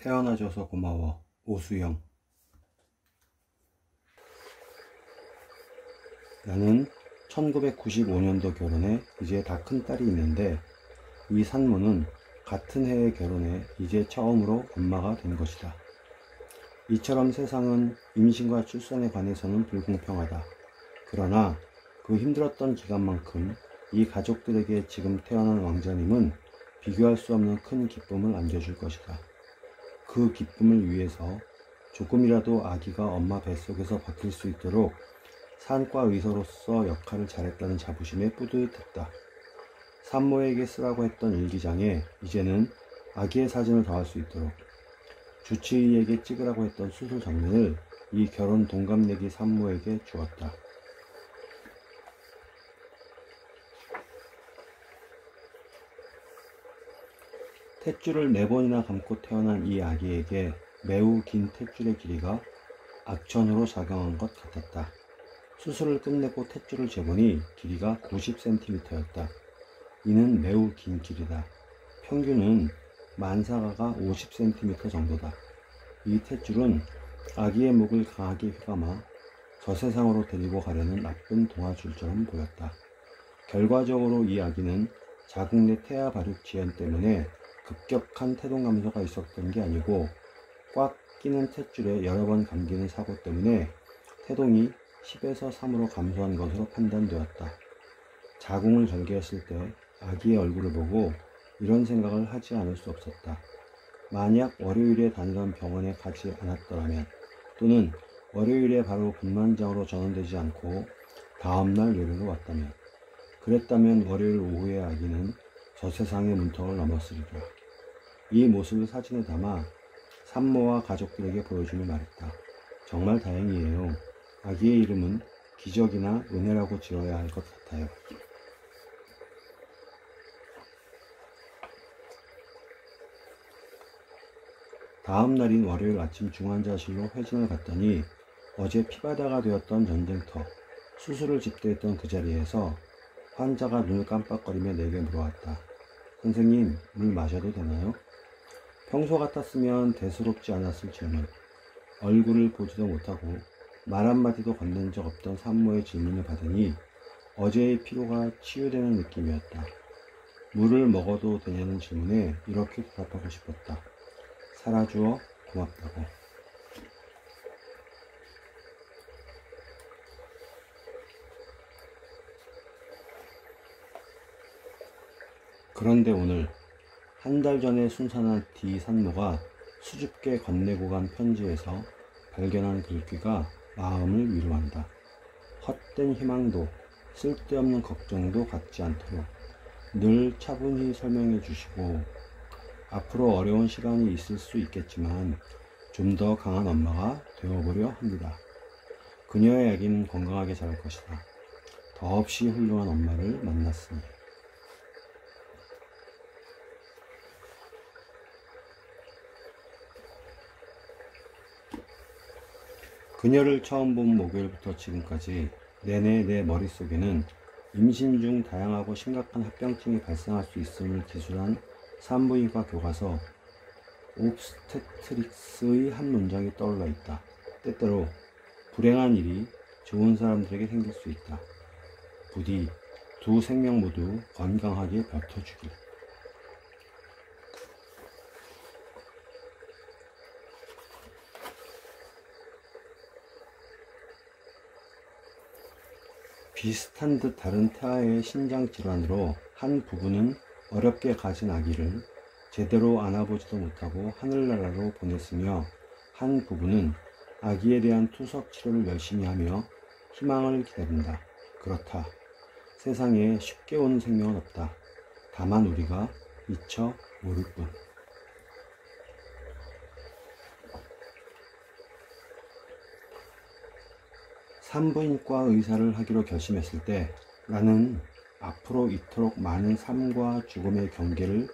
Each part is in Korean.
태어나줘서 고마워. 오수영. 나는 1995년도 결혼해 이제 다 큰 딸이 있는데 이 산모는 같은 해에 결혼해 이제 처음으로 엄마가 된 것이다. 이처럼 세상은 임신과 출산에 관해서는 불공평하다. 그러나 그 힘들었던 기간만큼 이 가족들에게 지금 태어난 왕자님은 비교할 수 없는 큰 기쁨을 안겨줄 것이다. 그 기쁨을 위해서 조금이라도 아기가 엄마 뱃속에서 바뀔 수 있도록 산과 의사로서 역할을 잘했다는 자부심에 뿌듯했다. 산모에게 쓰라고 했던 일기장에 이제는 아기의 사진을 더할 수 있도록 주치의에게 찍으라고 했던 수술 장면을 이 결혼 동갑내기 산모에게 주었다. 탯줄을 네 번이나 감고 태어난 이 아기에게 매우 긴 탯줄의 길이가 악천후로 작용한 것 같았다. 수술을 끝내고 탯줄을 재보니 길이가 90cm였다. 이는 매우 긴 길이다. 평균은 만사가가 50cm 정도다. 이 탯줄은 아기의 목을 강하게 휘감아 저 세상으로 데리고 가려는 나쁜 동화줄처럼 보였다. 결과적으로 이 아기는 자궁 내 태아 발육 지연 때문에 급격한 태동 감소가 있었던 게 아니고 꽉 끼는 탯줄에 여러 번 감기는 사고 때문에 태동이 10에서 3으로 감소한 것으로 판단되었다. 자궁을 절개했을 때 아기의 얼굴을 보고 이런 생각을 하지 않을 수 없었다. 만약 월요일에 다니던 병원에 가지 않았더라면 또는 월요일에 바로 분만장으로 전원되지 않고 다음날 요일로 왔다면 그랬다면 월요일 오후에 아기는 저 세상의 문턱을 넘었으리라. 이 모습을 사진에 담아 산모와 가족들에게 보여주며 말했다. 정말 다행이에요. 아기의 이름은 기적이나 은혜라고 지어야 할 것 같아요. 다음 날인 월요일 아침 중환자실로 회진을 갔더니 어제 피바다가 되었던 전쟁터, 수술을 집도했던 그 자리에서 환자가 눈을 깜빡거리며 내게 물어왔다. 선생님, 물 마셔도 되나요? 평소 같았으면 대수롭지 않았을 질문. 얼굴을 보지도 못하고 말 한마디도 건넨 적 없던 산모의 질문을 받으니 어제의 피로가 치유되는 느낌이었다. 물을 먹어도 되냐는 질문에 이렇게 대답하고 싶었다. 살아주어 고맙다고. 그런데 오늘 한 달 전에 순산한 D 산모가 수줍게 건네고 간 편지에서 발견한 글귀가 마음을 위로한다. 헛된 희망도 쓸데없는 걱정도 갖지 않도록 늘 차분히 설명해 주시고 앞으로 어려운 시간이 있을 수 있겠지만 좀 더 강한 엄마가 되어보려 합니다. 그녀의 아기는 건강하게 자랄 것이다. 더없이 훌륭한 엄마를 만났으니. 그녀를 처음 본 목요일부터 지금까지 내내 내 머릿속에는 임신 중 다양하고 심각한 합병증이 발생할 수 있음을 기술한 산부인과 교과서 옵스테트릭스의 한 문장이 떠올라 있다. 때때로 불행한 일이 좋은 사람들에게 생길 수 있다. 부디 두 생명 모두 건강하게 버텨주길. 비슷한 듯 다른 태아의 신장 질환으로 한 부부는 어렵게 가진 아기를 제대로 안아보지도 못하고 하늘나라로 보냈으며 한 부부는 아기에 대한 투석 치료를 열심히 하며 희망을 기다린다. 그렇다. 세상에 쉽게 오는 생명은 없다. 다만 우리가 미처 모를 뿐. 산부인과 의사를 하기로 결심했을 때 나는 앞으로 이토록 많은 삶과 죽음의 경계를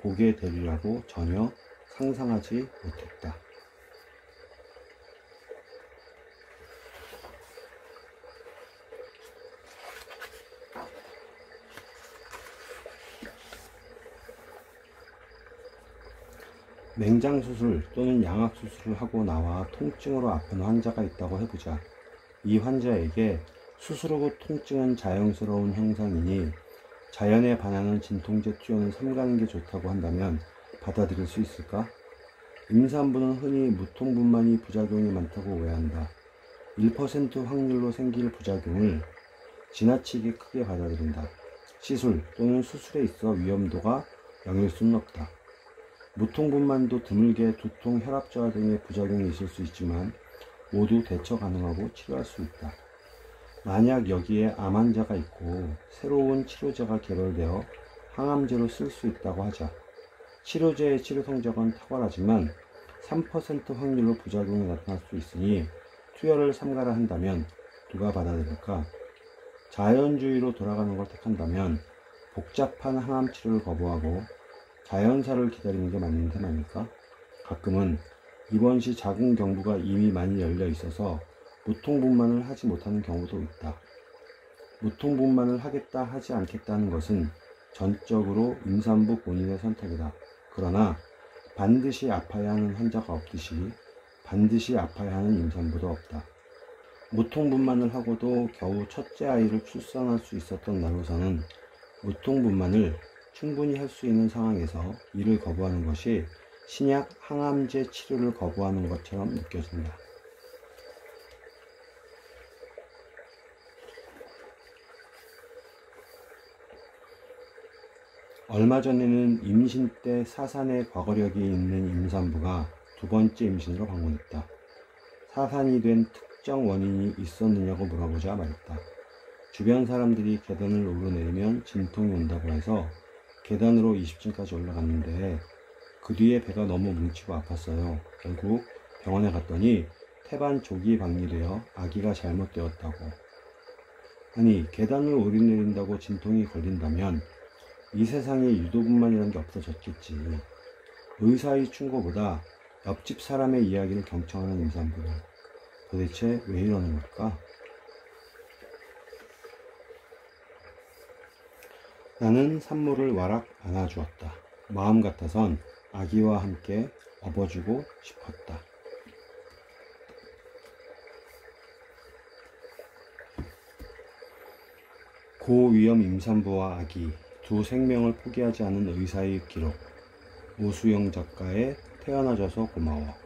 보게 되리라고 전혀 상상하지 못했다. 맹장 수술 또는 양악 수술을 하고 나와 통증으로 아픈 환자가 있다고 해보자. 이 환자에게 수술 후 통증은 자연스러운 현상이니 자연에 반하는 진통제 투여는 삼가는 게 좋다고 한다면 받아들일 수 있을까? 임산부는 흔히 무통분만이 부작용이 많다고 오해한다. 1% 확률로 생길 부작용을 지나치게 크게 받아들인다. 시술 또는 수술에 있어 위험도가 0일 수는 없다. 무통분만도 드물게 두통, 혈압저하 등의 부작용이 있을 수 있지만 모두 대처 가능하고 치료할 수 있다. 만약 여기에 암 환자가 있고 새로운 치료제가 개발되어 항암제로 쓸 수 있다고 하자. 치료제의 치료 성적은 탁월하지만 3% 확률로 부작용이 나타날 수 있으니 투여를 삼가라 한다면 누가 받아들일까? 자연주의로 돌아가는 걸 택한다면 복잡한 항암 치료를 거부하고 자연사를 기다리는 게 맞는 셈 아닐까? 가끔은 입원 시 자궁 경부가 이미 많이 열려 있어서 무통분만을 하지 못하는 경우도 있다. 무통분만을 하겠다 하지 않겠다는 것은 전적으로 임산부 본인의 선택이다. 그러나 반드시 아파야 하는 환자가 없듯이 반드시 아파야 하는 임산부도 없다. 무통분만을 하고도 겨우 첫째 아이를 출산할 수 있었던 나로서는 무통분만을 충분히 할 수 있는 상황에서 이를 거부하는 것이 신약 항암제 치료를 거부하는 것처럼 느껴진다. 얼마 전에는 임신 때 사산에 과거력이 있는 임산부가 두 번째 임신으로 방문했다. 사산이 된 특정 원인이 있었느냐고 물어보자 말했다. 주변 사람들이 계단을 오르내리면 진통이 온다고 해서 계단으로 20층까지 올라갔는데 그 뒤에 배가 너무 뭉치고 아팠어요. 결국 병원에 갔더니 태반 조기 방리되어 아기가 잘못되었다고. 아니 계단을 오르내린다고 진통이 걸린다면 이 세상에 유도분만이라는 게 없어졌겠지. 의사의 충고보다 옆집 사람의 이야기를 경청하는 임산부는 도대체 왜 이러는 걸까? 나는 산모를 와락 안아주었다. 마음 같아선 아기와 함께 업어주고 싶었다. 고위험 임산부와 아기 두 생명을 포기하지 않은 의사의 기록 오수영 작가의 태어나줘서 고마워